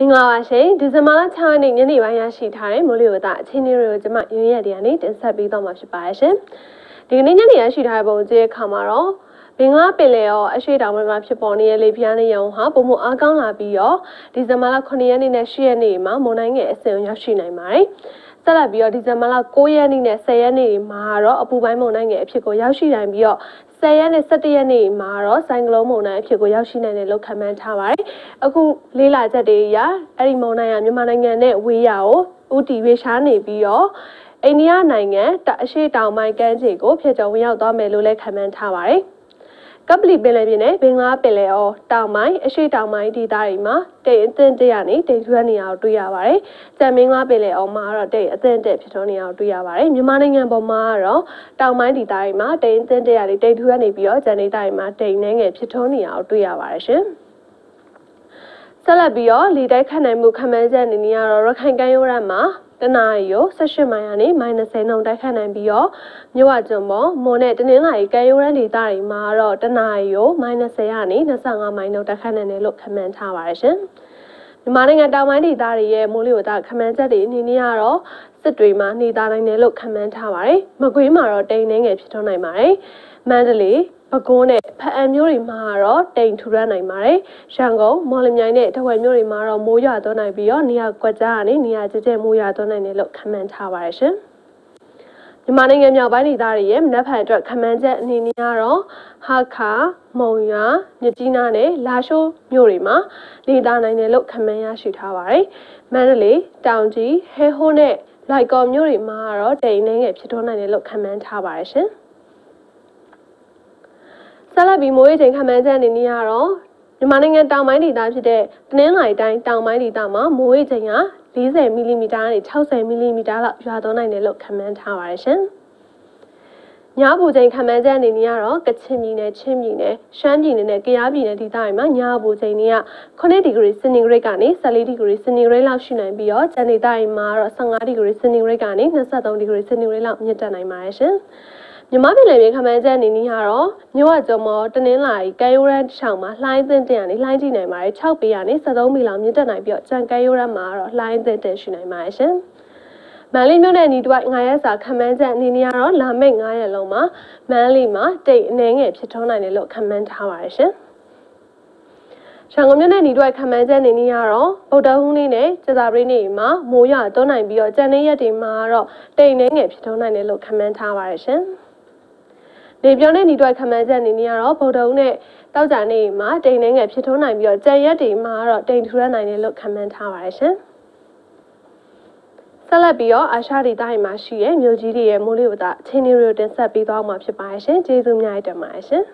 မင်္ဂလာပါရှင်ဒီဇင်ဘာလ6ရက်နေ့ညနေပိုင်းရရှိထားတဲ့မိုးလေဝသအခြေအနေတွေကိုကျွန်မရင်းရက်တည်းကနေတင်ဆက်ပေးတော့မှာဖြစ်ပါတယ်ရှင်ဒီကနေ့ညနေရရှိထားတဲ့ပုံကြီးအခါမှာတော့ဘင်္ဂလားပင်လယ်ရောအရှိတောင်ပိုင်းမှာဖြစ်ပေါ်နေတဲ့လေပြင်းနဲ့ရုံဟာပုံမအားကောင်းလာပြီးတော့ဒီဇင်ဘာလ9ရက်နေ့နဲ့10ရက်နေ့မှာမုန်တိုင်းငယ်အဆင့်ရောက်ရှိနိုင်ပါတယ် ဆက်လက်ပြီးတော့ဒီဇင်ဘာလ9ရက်နေ့နဲ့10ရက်နေ့မှာတော့အပူပိုင်းမုန်တိုင်းငယ်အဖြစ်ကိုရောက်ရှိနိုင်ပြီးတော့10ရက်နဲ့17ရက်နေ့မှာတော့ဆိုင်ကလုန်းမုန်တိုင်းအဖြစ်ကိုရောက်ရှိနိုင်တယ်လို့ခန့်မှန်းထားပါတယ်။အခုလေးလာချက်တွေအရအဲ့ဒီမုန်တိုင်းကမြန်မာနိုင်ငံနဲ့ဝေးရကိုဥတီဝေရှားနေပြီးတော့အိန္ဒိယနိုင်ငံတအရှိတောင်ပိုင်းကမ်းခြေကိုဖျက်ကျော်ဝင်ရောက်သွားမယ်လို့လည်းခန့်မှန်းထားပါတယ်။ ကပလီပင်လယ်ပြင်နဲ့ဘင်္ဂလားပင်လယ်အော်တောင်ပိုင်းအရှိတောင်ပိုင်းဒေသတွေမှာတိတ်အသင့်တရနေတိတ်ထွန်းနေအောင်တွေ့ရပါတယ်။ကြံမင်္ဂလားပင်လယ်အော်မှာတော့တိတ်အသင့်တက်ဖြစ်ထွန်းနေအောင်တွေ့ရပါတယ်။မြန်မာနိုင်ငံပေါ်မှာကတော့တောင်ပိုင်းဒေသတွေမှာတိတ်အသင့်တရနေတိတ်ထွန်းနေပြီးတော့ကြံဒေသတွေမှာတိတ်နှဲငယ်ဖြစ်ထွန်းနေအောင်တွေ့ရပါတယ်ရှင်။ဆက်လက်ပြီးတော့လေတိုက်ခတ်နိုင်မှုခံမှန်းချက်အနေနဲ့ကတော့ရခိုင်ကမ်းရိုးတန်းမှာ တနအီကို18မိုင်ကနေ -30 နှုန်းတိုက်ခတ်နိုင်ပြီးတော့မြို့ဝကျွန်းပေါ်မွန်နဲ့တနင်္လာရီကမ်းရိုးတန်းဒေသတွေမှာတော့တနအီကို -30 ကနေ25မိုင်နှုန်းတိုက်ခတ်နိုင်တယ်လို့ခန့်မှန်းထားပါတယ်ရှင်။မြန်မာနိုင်ငံတောင်ပိုင်းဒေသတွေရဲ့မိုးလေဝသခန့်မှန်းချက်တွေအနေနဲ့ကတော့စစ်တွေမှာနေသားနိုင်တယ်လို့ခန့်မှန်းထားပါတယ်။မကွေးမှာတော့တိမ်နှင်းငယ်ဖြစ်ထွန်းနိုင်ပါတယ်။မန္တလေး ပဲခူးနဲ့ဖအံမျိုးတွေမှာတော့တိမ်ထူရနိုင်ပါတယ်။ရန်ကုန်မော်လမြိုင်နဲ့တဝယ်မျိုးတွေမှာတော့မိုးရွာသွန်းနိုင်ပြီးတော့နေရာကွက်ကြားကနေနေရာကျကျမိုးရွာသွန်းနိုင်တယ်လို့ခန့်မှန်းထားပါတယ်ရှင်။မြန်မာနိုင်ငံမြောက်ပိုင်းဒေသတွေရဲ့မနက်ဖြန်အတွက်ခမန်းချက်အနေနဲ့ကတော့ဟာခါမုံရွာမြကြီးနားနဲ့လာရှိုးမြို့တွေမှာနေသားနိုင်တယ်လို့ခမန်းရရှိထားပါတယ်။မန္တလေးတောင်ကြီးဟဲဟိုးနဲ့လိုက်ကော်မြို့တွေမှာတော့တိမ်နှင်းငယ်ဖြစ်ထွန်းနိုင်တယ်လို့ခမန်းထားပါတယ်ရှင်။ ဆက်လက်ပြီးမိုးရေချိန်ခန့်မှန်းချက်အနေနဲ့ကတော့မြန်မာနိုင်ငံတောင်ပိုင်းဒေသဖြစ်တဲ့တနင်္လာရီတိုင်းတောင်ပိုင်းဒေသမှာမိုးရေချိန်က40မီလီမီတာကနေ60မီလီမီတာလောက်ရွာသွန်းနိုင်တယ်လို့ခန့်မှန်းထားပါတယ်ရှင်။ညပူချိန်ခန့်မှန်းချက်အနေနဲ့ကတော့ကချင်ပြည်နယ်ချင်းပြည်နယ်ရှမ်းပြည်နယ်နဲ့ကယားပြည်နယ်ဒေသတွေမှာညပူချိန်တွေက9ဒီဂရီစင်တီဂရိတ်ကနေ14ဒီဂရီစင်တီဂရိတ်လောက်ရှိနိုင်ပြီးတော့ကျန်ဒေသတွေမှာတော့15ဒီဂရီစင်တီဂရိတ်ကနေ23ဒီဂရီစင်တီဂရိတ်လောက်မြင့်တက်နိုင်ပါတယ်ရှင်။ မြမပြည်နယ်မြေခမန်းချက်အနေနဲ့ကတော့မြို့ဝကျော်မော်တနင်္လာရီကဲရိုးရန်ချောင်းမှာလှိုင်းသင့်တင်ကနေလှိုင်းကြည့်နိုင်ပါတယ်6ပေကနေ73မီလောက်မြင့်တက်နိုင်ပြီးတော့ကြံကဲရိုးရန်မှာတော့လှိုင်းသင့်တင်ရှိနိုင်ပါတယ်ရှင်မန်လေးမြို့နယ်နီတွိုက်9ရက်စာခမန်းချက်အနေနဲ့ကတော့လာမယ့်9ရက်လုံးမှာမန်လေးမှာတိတ်အနေငယ်ဖြစ်ထွန်းနိုင်တယ်လို့ခမန်းထားပါတယ်ရှင်ရန်ကုန်မြို့နယ်ညီတို့ခမန်းချက်နေနေရတော့ဗုဒ္ဓဟူးနေ့နဲ့ကျသာပရိနေ့မှာမိုးရွာသွန်းနိုင်ပြီးတော့ကြံနေရက်တွေမှာတော့တိမ်နေငယ်ဖြစ်ထွန်းနိုင်တယ်လို့ခမန်းထားပါရရှင်။ နေပြောင်းတဲ့ညီတွက်ခမန်းချက်အနေနဲ့ကတော့ဗုဒ္ဓဦးနဲ့တောက်ကြနေမှာတိမ်နှင်းငယ်ဖြစ်ထွန်းနိုင်ပြီးတော့ကြံရက်တွေမှာတော့တိမ်ထူရနိုင်တယ်လို့ခမန်းထားပါတယ်ရှင်ဆက်လက်ပြီးတော့အာရှဒေသတွေမှာရှိတဲ့မြို့ကြီးတွေရဲ့မိုးလေဝသအခြေအနေတွေကိုတင်ဆက်ပေးသွားမှာဖြစ်ပါတယ်ရှင်ကျေးဇူးများတင်ပါတယ်ရှင်